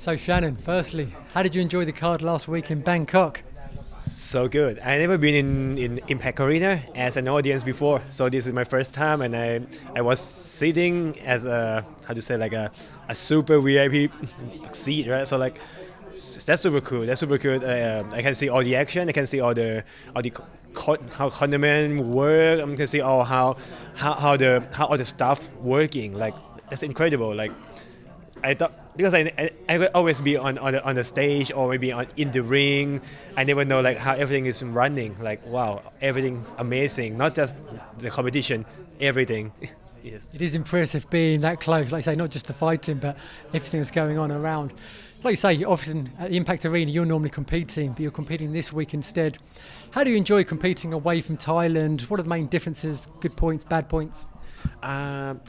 So Shannon, firstly, how did you enjoy the card last week in Bangkok? So good. I never been in, in Impact Arena as an audience before, so this is my first time, and I I was sitting as a how to say like a, a super VIP seat, right? So like that's super cool. That's super cool. Uh, I can see all the action. I can see all the all the how condiment work. I can see all how how how the how all the stuff working. Like that's incredible. Like I thought because I, I, I would always be on, on, the, on the stage or maybe on in the ring. I never know like how everything is running. Like wow, everything's amazing. Not just the competition, everything. yes. It is impressive being that close. Like I say, not just the fighting, but everything that's going on around. Like you say, often at the Impact Arena, you're normally competing, but you're competing this week instead. How do you enjoy competing away from Thailand? What are the main differences? Good points, bad points? Um,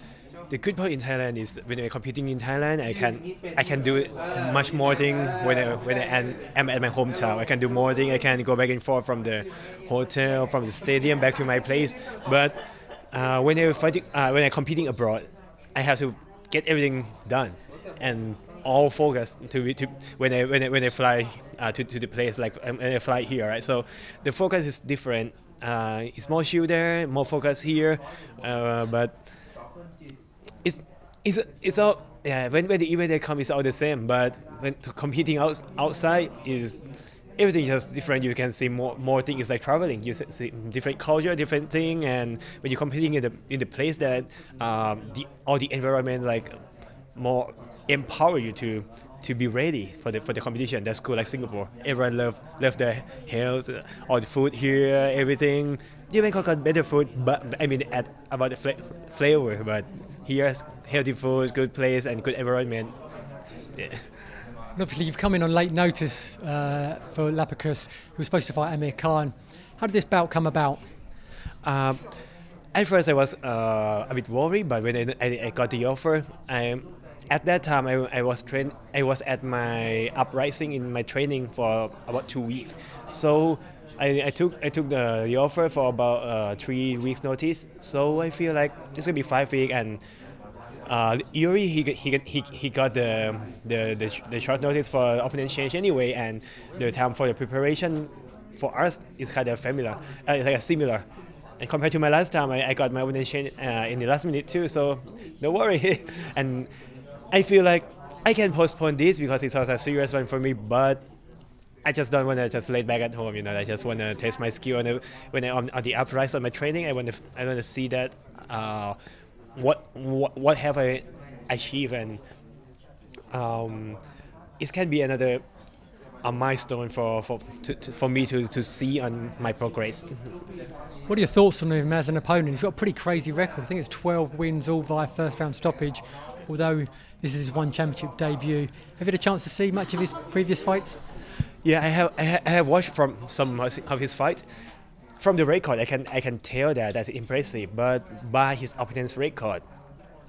the good part in Thailand is when I'm competing in Thailand, I can I can do much more thing when I when I am at my hometown. I can do more thing. I can go back and forth from the hotel, from the stadium back to my place. But uh, when I fighting, uh, when I'm competing abroad, I have to get everything done and all focus to, to when I when I, when I fly uh, to, to the place like um, when I fly here. Right, so the focus is different. Uh, it's more chill there, more focus here, uh, but it's it's it's all yeah. When when the event they come, it's all the same. But when competing out, outside is everything is just different. You can see more more things like traveling. You see different culture, different thing, and when you're competing in the in the place that um, the all the environment like more empower you to to be ready for the for the competition. That's cool. Like Singapore, everyone love love the hills, all the food here, everything. You Bangkok got better food, but I mean at about the fla- flavor, but here's healthy food, good place, and good environment. Yeah. Obviously, you've come in on late notice uh, for Lapicus, who was supposed to fight Amir Khan. How did this bout come about? Um, at first, I was uh, a bit worried, but when I, I, I got the offer, I, at that time I, I was train I was at my uprising in my training for about two weeks. So I, I took I took the, the offer for about uh, three weeks notice. So I feel like it's gonna be five weeks and. Uh, Iuri he, he, he, he got the, the, the, the short notice for opponent change anyway and the time for the preparation for us is kind of familiar, uh, it's like similar. And compared to my last time, I, I got my opponent change uh, in the last minute too, so don't worry. and I feel like I can postpone this because it was a serious one for me, but I just don't want to just lay back at home. You know, I just want to test my skill. And when I'm on the uprise of my training, I want to I want to see that uh, what, what what have I achieved, and um, it can be another a milestone for for to, to, for me to, to see on my progress. What are your thoughts on him as an opponent? He's got a pretty crazy record. I think it's 12 wins, all via first round stoppage. Although this is his ONE Championship debut, have you had a chance to see much of his previous fights? Yeah, I have. I have watched from some of his fights. From the record, I can I can tell that that's impressive. But by his opponent's record,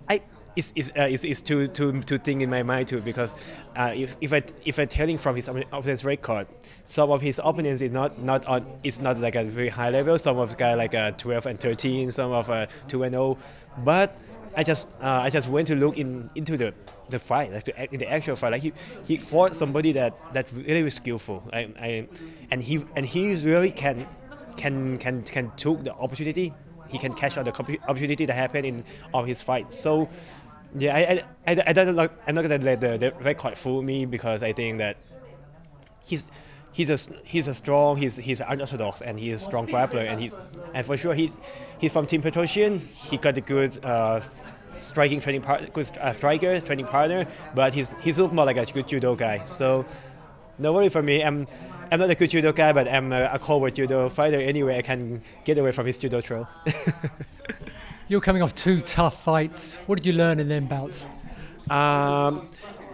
I it's, it's, uh, it's, it's two, two, two things in my mind too because uh, if, if I if I telling from his opponent's record, some of his opponents is not not on it's not like a very high level. Some of guy like a 12 and 13, some of a 2 and 0, but I just uh, I just went to look in into the the fight, like the, in the actual fight. Like he, he fought somebody that that really was skillful, I, I, and he and he really can can can can took the opportunity. He can catch on the opportunity that happened in all his fights. So yeah, I I, I, I don't I'm not gonna let the, the record fool me because I think that he's he's a he's a strong he's he's unorthodox and he's a strong grappler and he and for sure he he's from Team Petrosyan. He got a good uh, striking training part, good uh, striker training partner, but he's he's look more like a good judo guy. So no worry for me. I'm I'm not a good judo guy, but I'm a, a covert judo fighter anyway. I can get away from his judo throw. You're coming off two tough fights. What did you learn in them bouts? Um,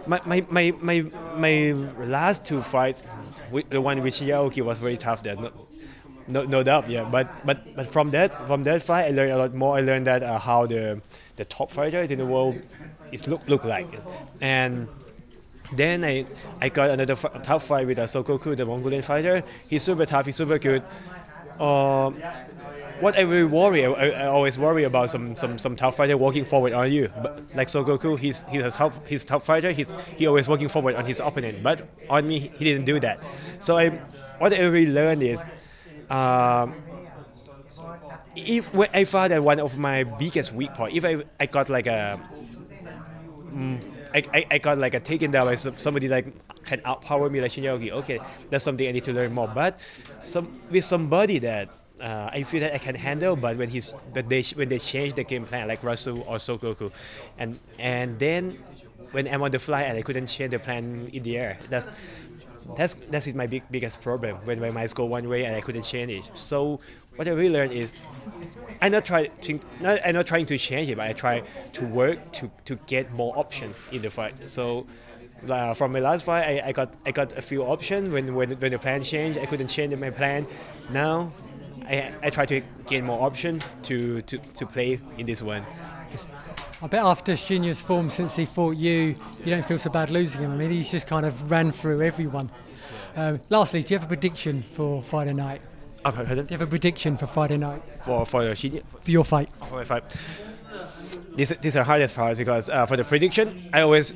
my, my, my, my, my last two fights, the one with Aoki was very tough. There, no, no, no doubt. Yeah, but but but from that from that fight, I learned a lot more. I learned that uh, how the the top fighters in the world is look look like, and then I, I got another f- tough fight with uh, Tsogookhuu, the Mongolian fighter. He's super tough. He's super good. Um, what I really worry, I, I always worry about some, some, some top fighter walking forward on you. But like Tsogookhuu, he's he's a top he's top fighter. He's he always walking forward on his opponent. But on me, he didn't do that. So I what I really learned is. Um, if I found that one of my biggest weak point, if I, I got like a, mm, I, I, I got like a taken down by somebody like can outpower me like Shinya Aoki. Okay, that's something I need to learn more. But some with somebody that uh, I feel that I can handle, but when he's but they when they change the game plan like Russell or Tsogookhuu, and and then when I'm on the fly and I couldn't change the plan in the air, that's that's that's my big biggest problem when my mind go one way and I couldn't change it. So what I really learned is I'm not trying not, I'm not trying to change it, but I try to work to, to get more options in the fight. So uh, from my last fight, I, I got I got a few options when, when when the plan changed. I couldn't change my plan. Now I, I try to gain more option to, to, to play in this one. I bet after Shinya's form since he fought you, you don't feel so bad losing him. I mean, he's just kind of ran through everyone. Um, lastly, do you have a prediction for Friday night? Oh, pardon? Do you have a prediction for Friday night For for Shinya, for your fight? for my fight. This this is the hardest part because uh, for the prediction, I always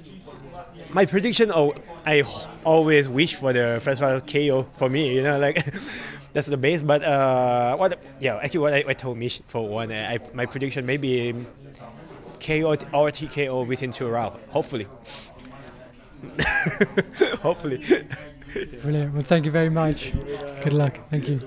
my prediction. Oh, I always wish for the first round KO for me. You know, like that's the base. But uh, what? Yeah, actually, what I, I told Mish for one, I, my prediction maybe KO or TKO within two rounds. Hopefully. Hopefully. Brilliant. Well, thank you very much. Good luck. Thank you.